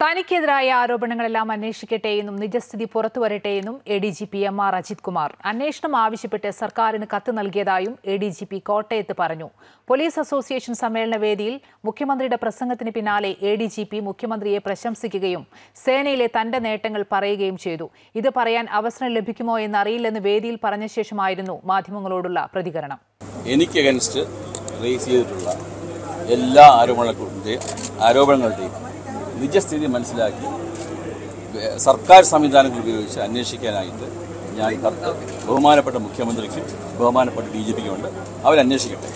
തനിക്കെതിരായ ആരോപണങ്ങളെല്ലാം അന്വേഷിക്കട്ടെയെന്നും നിജസ്ഥിതി പുറത്തുവരട്ടെയെന്നും A D G P M R Ajith Kumar അന്വേഷണം ആവശ്യപ്പെട്ട് സർക്കാരിന് കത്ത് നൽകിയതായും എ ഡി ജി പി കോട്ടയത്ത് പറഞ്ഞു. പോലീസ് അസോസിയേഷൻ സമ്മേളന വേദിയിൽ മുഖ്യമന്ത്രിയുടെ പ്രസംഗത്തിന് പിന്നാലെ എ ഡി ജി പി മുഖ്യമന്ത്രിയെ പ്രശംസിക്കുകയും സേനയിലെ തന്റെ നേട്ടങ്ങൾ പറയുകയും ചെയ്തു. ഇത് പറയാൻ അവസരം ലഭിക്കുമോ എന്നറിയില്ലെന്ന് വേദിയിൽ പറഞ്ഞ ശേഷമായിരുന്നു മാധ്യമങ്ങളോടുള്ള പ്രതികരണം. എനിക്ക് റേസ് ചെയ്തിട്ടുള്ള എല്ലാ ആരോപണങ്ങളുടെയും നിജസ്ഥിതി മനസ്സിലാക്കി സർക്കാർ സംവിധാനങ്ങൾ ഉപയോഗിച്ച് അന്വേഷിക്കാനായിട്ട് ഞാൻ കത്ത് ബഹുമാനപ്പെട്ട മുഖ്യമന്ത്രിക്കും ബഹുമാനപ്പെട്ട ഡി ജി പിക്കുമുണ്ട് അവരന്വേഷിക്കട്ടെ.